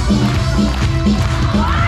Oh!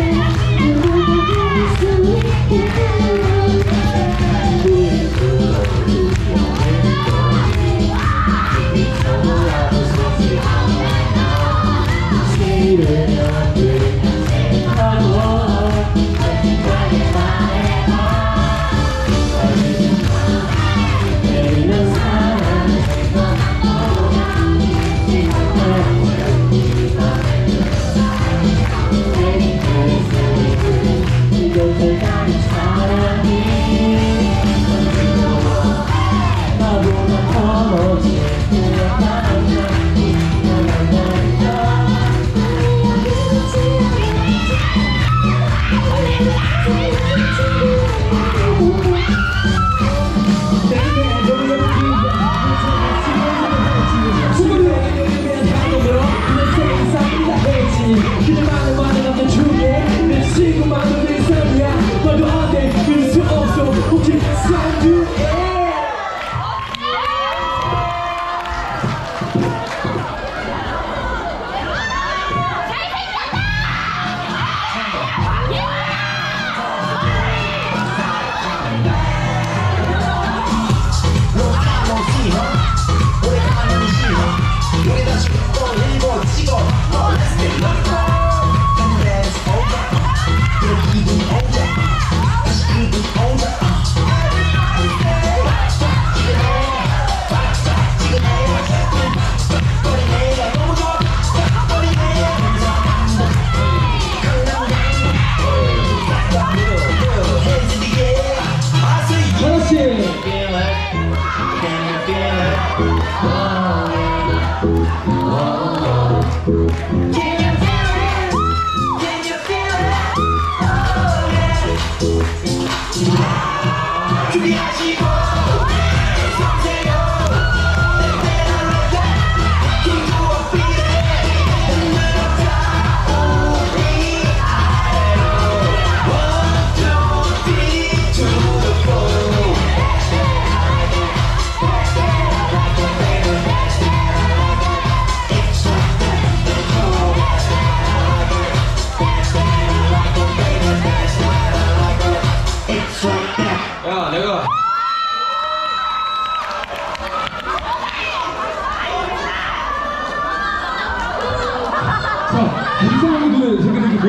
oh Can you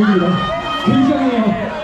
보입니다 굉장해요